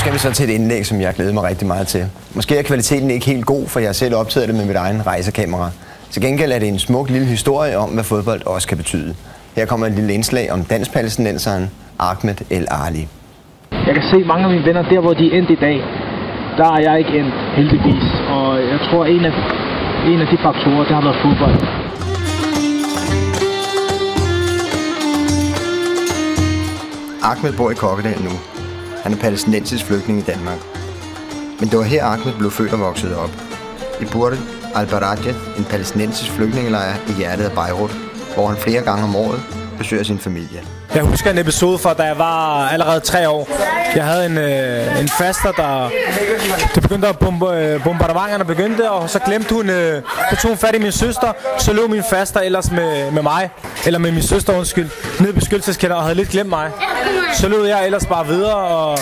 skal vi så til et indlæg, som jeg glæder mig rigtig meget til. Måske er kvaliteten ikke helt god, for jeg har selv optaget det med mit egen rejsekamera. Til gengæld er det en smuk lille historie om, hvad fodbold også kan betyde. Her kommer et lille indslag om dansk-palæstinenseren Ahmed El Ali. Jeg kan se mange af mine venner, der hvor de er endt i dag, der er jeg ikke endt, heldigvis. Og jeg tror, en af, en af de faktorer, det har været fodbold. Ahmed bor i Kokkedal nu. Han er palæstinensisk flygtning i Danmark. Men det var her Ahmed blev født og vokset op. I Burd al-Barajat, en palæstinensisk flygtningelejr i hjertet af Beirut, hvor han flere gange om året besøger sin familie. Jeg husker en episode fra, da jeg var allerede tre år. Jeg havde en, øh, en faster, der... Det begyndte at bombe, øh, bombardementerne begyndte, og så glemte hun... Øh, så tog hun fat i min søster, så løb min faster ellers med, med mig, eller med min søster, undskyld, ned i beskyttelseskælder og havde lidt glemt mig. Så løb jeg ellers bare videre, og,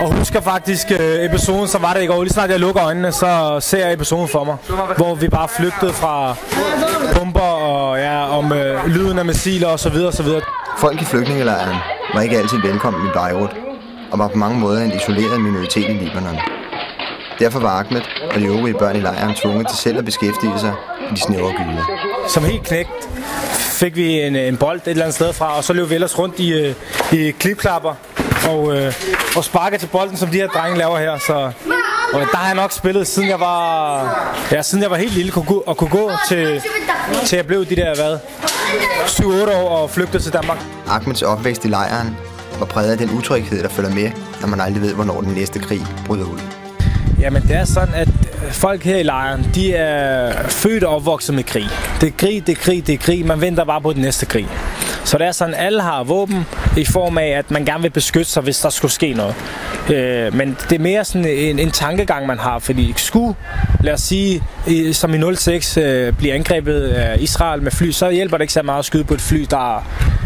og husker faktisk øh, episoden, så var det i går. Lige snart jeg lukker øjnene, så ser jeg episoden for mig, hvor vi bare flygtede fra bomber og ja, om øh, lyden af missiler og så Folk i flygtningelejren var ikke altid velkommen i Beirut, og var på mange måder en isoleret minoritet i Libanon. Derfor var Ahmed og de øvrige børn i lejren tvunget til selv at beskæftige sig i de snævre gyder. Som helt knægt fik vi en, en bold et eller andet sted fra, og så løb vi ellers rundt i, øh, i klipklapper og, øh, og sparkede til bolden, som de her drenge laver her. Så og der har jeg nok spillet, siden jeg var, ja, siden jeg var helt lille kunne gå, og kunne gå til, til jeg blev de der, hvad, 7-8 år og flygtede til Danmark. Ahmeds opvækst i lejren var præget af den utryghed, der følger med, når man aldrig ved, hvornår den næste krig bryder ud. Jamen, det er sådan, at folk her i lejren, de er født og opvokset med krig. Det er krig, det er krig, det er krig. Man venter bare på den næste krig. Så det er sådan, at alle har våben i form af, at man gerne vil beskytte sig, hvis der skulle ske noget. Øh, men det er mere sådan en, en tankegang, man har, fordi skulle, lad os sige, i, som i 06 øh, bliver angrebet af Israel med fly, så hjælper det ikke så meget at skyde på et fly, der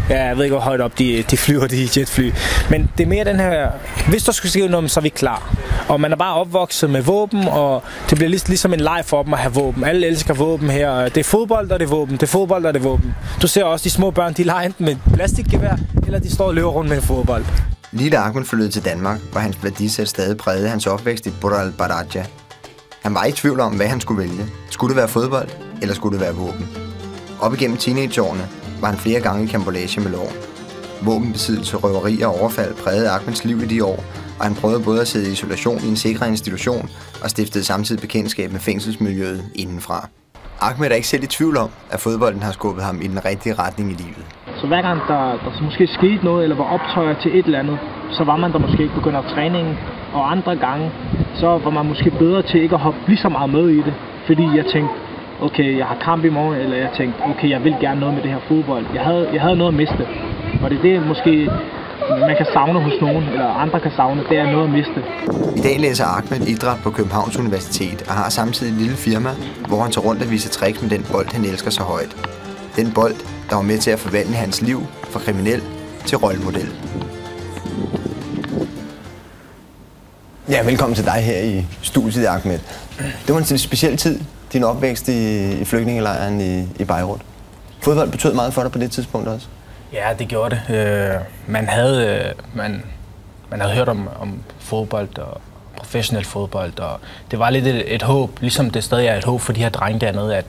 Ja, jeg ved ikke, hvor højt op de, de flyver, de jetfly. Men det er mere den her... Hvis der skulle ske noget, så er vi klar. Og man er bare opvokset med våben, og det bliver lig, ligesom en leg for dem at have våben. Alle elsker våben her. Det er fodbold, og det er våben. Det er fodbold, og det er våben. Du ser også de små børn, de leger enten med plastikgevær, eller de står og løber rundt med en fodbold. Lige da Ahmed flyttede til Danmark, var hans værdisæt stadig præget hans opvækst i Bural Baraja. Han var i tvivl om, hvad han skulle vælge. Skulle det være fodbold, eller skulle det være våben? Op igennem teenageårene var han flere gange i kambolage med loven. Våbenbesiddelse, røveri og overfald prægede Ahmeds liv i de år, og han prøvede både at sidde i isolation i en sikret institution og stiftede samtidig bekendtskab med fængselsmiljøet indenfra. Ahmed er ikke selv i tvivl om, at fodbolden har skubbet ham i den rigtige retning i livet. Så hver gang der, der så måske skete noget, eller var optøjer til et eller andet, så var man der måske ikke begyndt af træningen. Og andre gange, så var man måske bedre til ikke at hoppe lige så meget med i det. Fordi jeg tænkte, okay, jeg har kamp i morgen, eller jeg tænkte, okay, jeg vil gerne noget med det her fodbold. Jeg havde, jeg havde noget at miste. Og det er det, måske man kan savne hos nogen, eller andre kan savne, det er noget at miste. I dag læser Ahmed idræt på Københavns Universitet og har samtidig et lille firma, hvor han tager rundt og viser tricks med den bold, han elsker så højt. Den bold, der var med til at forvandle hans liv fra kriminel til rollemodel. Ja, velkommen til dig her i studiet, Ahmed. Det var en speciel tid, din opvækst i, i flygtningelejren i, i Beirut. Fodbold betød meget for dig på det tidspunkt også? Ja, det gjorde det. Øh, man, havde, øh, man, man havde hørt om, om fodbold og professionel fodbold, og det var lidt et, et håb, ligesom det stadig er et håb for de her drenge dernede, at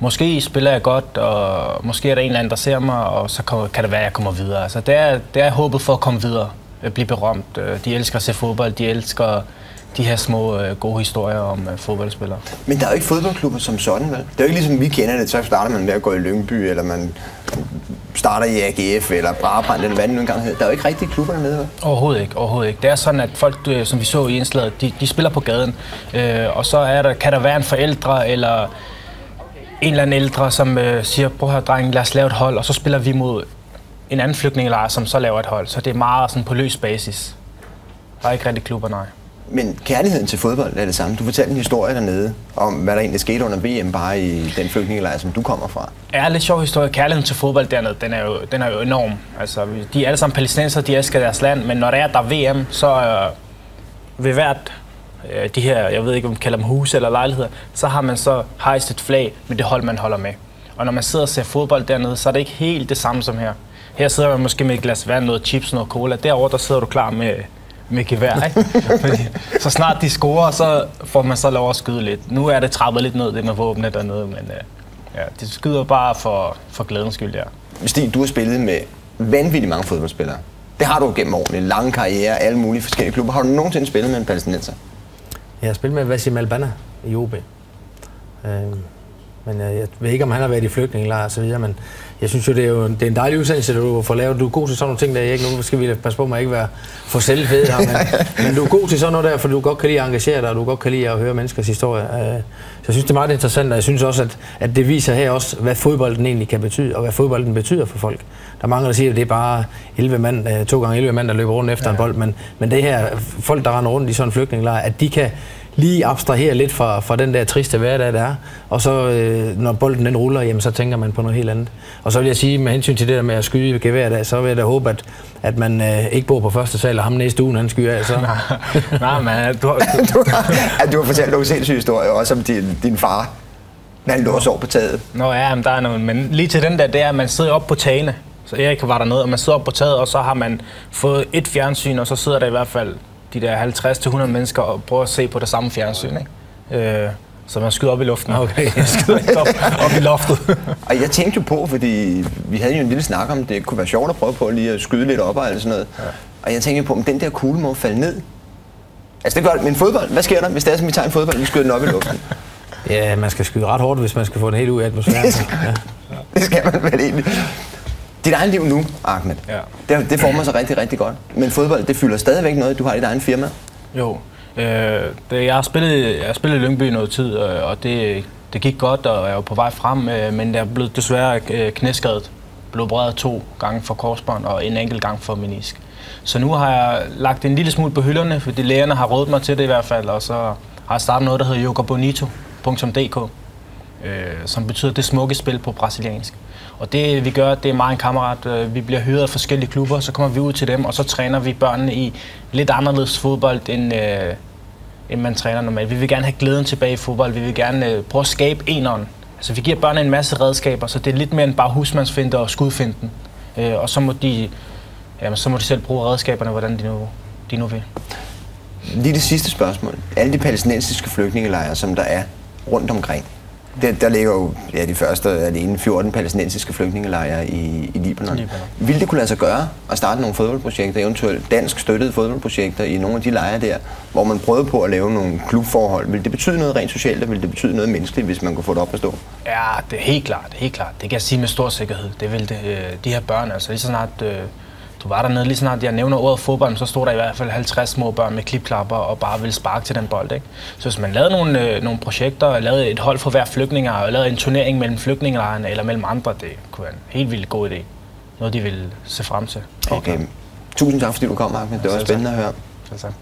måske spiller jeg godt, og måske er der en eller anden, der ser mig, og så kan det være, at jeg kommer videre. Så det, er, det er håbet for at komme videre, at blive berømt. Øh, de elsker at se fodbold, de elsker de her små øh, gode historier om øh, fodboldspillere. Men der er jo ikke fodboldklubber som sådan, vel? Det er jo ikke ligesom vi kender det, så starter man med at gå i Lyngby, eller man starter i AGF, eller Brabrand, eller hvad det nu engang hedder. Der er jo ikke rigtige klubber dernede, vel? Overhovedet ikke, overhovedet ikke. Det er sådan, at folk, øh, som vi så i indslaget, de, de spiller på gaden, øh, og så er der, kan der være en forældre, eller en eller anden ældre, som øh, siger, prøv her dreng, lad os lave et hold, og så spiller vi mod en anden flygtningelejr, som så laver et hold. Så det er meget sådan på løs basis. Der er ikke rigtig klubber, nej. Men kærligheden til fodbold er det samme. Du fortalte en historie dernede om, hvad der egentlig skete under VM bare i den flygtningelejr, som du kommer fra. Ja, lidt sjov historie. Kærligheden til fodbold dernede, den er jo, den er jo enorm. Altså, de er alle sammen palæstinenser, de elsker deres land, men når der er der er VM, så øh, ved hvert øh, de her, jeg ved ikke, om man kalder dem huse eller lejligheder, så har man så hejst et flag med det hold, man holder med. Og når man sidder og ser fodbold dernede, så er det ikke helt det samme som her. Her sidder man måske med et glas vand, noget chips, noget cola. Derover der sidder du klar med med gevær, ikke? Fordi så snart de scorer, så får man så lov at skyde lidt. Nu er det trappet lidt ned, det med våbnet dernede, men øh, ja, de skyder bare for, for glædens skyld, ja. Stig, du har spillet med vanvittigt mange fodboldspillere. Det har du gennem årene, en lang karriere, alle mulige forskellige klubber. Har du nogensinde spillet med en palæstinenser? Jeg har spillet med Vasim Albana i OB. Øh, men jeg, jeg ved ikke, om han har været i flygtningelejr og så videre, men jeg synes jo, det er, jo, det er en dejlig udsendelse, du får lavet. Du er god til sådan nogle ting, der ikke nu skal vi passe på mig ikke være for selvfed her, men, men, du er god til sådan noget der, for du godt kan lide at engagere dig, og du godt kan lide at høre menneskers historie. Øh, så jeg synes, det er meget interessant, og jeg synes også, at, at det viser her også, hvad fodbolden egentlig kan betyde, og hvad fodbolden betyder for folk. Der er mange, der siger, at det er bare 11 mand, øh, to gange 11 mand, der løber rundt efter ja. en bold, men, men det her, folk, der render rundt i sådan en flygtningelejr, at de kan lige abstrahere lidt fra, fra den der triste hverdag, der er. Og så, øh, når bolden den ruller, jamen, så tænker man på noget helt andet. Og så vil jeg sige, med hensyn til det der med at skyde i gevær, der, så vil jeg da håbe, at, at man øh, ikke bor på første sal, og ham næste uge, han skyer af. Så. Nej, men du, du, du, at du har fortalt nogle sindssyge historier, også om din, din far. Han lå og sov på taget. Nå ja, men der er noget. Men lige til den der, det er, at man sidder op på tagene. Så Erik var der noget, og man sidder op på taget, og så har man fået et fjernsyn, og så sidder der i hvert fald de der 50-100 mennesker og prøver at se på det samme fjernsyn. Ikke? Øh, så man skyder op i luften. Okay. skyder ikke op, op i loftet. og jeg tænkte jo på, fordi vi havde jo en lille snak om, det kunne være sjovt at prøve på lige at skyde lidt op og sådan noget. Ja. Og jeg tænkte på, om den der kugle må falde ned. Altså det gør det med en fodbold. Hvad sker der, hvis det er, som vi tager en fodbold, og vi skyder den op i luften? ja, man skal skyde ret hårdt, hvis man skal få den helt ud af atmosfæren. ja. det skal man vel egentlig. Dit eget liv nu, Ahmed, ja. det, det former sig rigtig, rigtig godt. Men fodbold, det fylder stadigvæk noget. Du har dit egen firma. Jo. Øh, det, jeg, har spillet, jeg har spillet i Lyngby noget tid, øh, og det, det gik godt, og jeg var på vej frem, øh, men jeg er blevet desværre øh, knæskadet. Blev opereret to gange for korsbånd og en enkelt gang for menisk. Så nu har jeg lagt en lille smule på hylderne, fordi lægerne har rådet mig til det i hvert fald, og så har jeg startet noget, der hedder yogabonito.dk, øh, som betyder det smukke spil på brasiliansk. Og det vi gør, det er meget en kammerat. Øh, vi bliver hyret af forskellige klubber, så kommer vi ud til dem, og så træner vi børnene i lidt anderledes fodbold, end, øh, end man træner normalt. Vi vil gerne have glæden tilbage i fodbold. Vi vil gerne øh, prøve at skabe eneren. Altså, vi giver børnene en masse redskaber, så det er lidt mere end bare husmandsfinder og skudfinden. Øh, og så må, de, jamen, så må de selv bruge redskaberne, hvordan de nu, de nu vil. Lige det sidste spørgsmål. Alle de palæstinensiske flygtningelejre, som der er rundt omkring, der, der ligger jo ja, de første alene 14 palæstinensiske flygtningelejre i, i Libanon. Libanon. Vil det kunne lade sig gøre at starte nogle fodboldprojekter, eventuelt dansk støttede fodboldprojekter i nogle af de lejre der, hvor man prøvede på at lave nogle klubforhold? Vil det betyde noget rent socialt, og vil det betyde noget menneskeligt, hvis man kunne få det op at stå? Ja, det er helt klart. Helt klart. Det kan jeg sige med stor sikkerhed. Det vil det, øh, de her børn, altså lige så snart øh, du var dernede, lige snart jeg nævner ordet fodbold, så stod der i hvert fald 50 små børn med klipklapper og bare ville sparke til den bold. Ikke? Så hvis man lavede nogle, øh, nogle projekter, lavede et hold for hver flygtning, og lavede en turnering mellem flygtningelejrene eller mellem andre, det kunne være en helt vildt god idé. Noget, de ville se frem til. Okay. Tusind tak, fordi du kom, Ahmed. Det var spændende at høre. Tak.